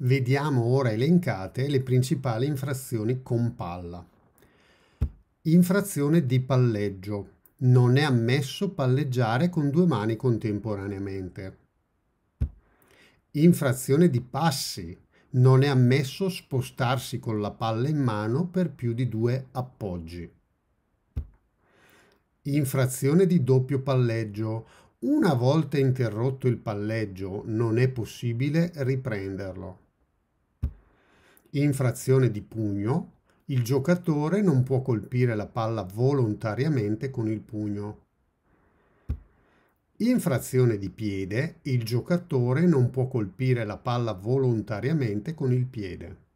Vediamo ora elencate le principali infrazioni con palla. Infrazione di palleggio. Non è ammesso palleggiare con due mani contemporaneamente. Infrazione di passi. Non è ammesso spostarsi con la palla in mano per più di due appoggi. Infrazione di doppio palleggio. Una volta interrotto il palleggio non è possibile riprenderlo. Infrazione di pugno. Il giocatore non può colpire la palla volontariamente con il pugno. Infrazione di piede. Il giocatore non può colpire la palla volontariamente con il piede.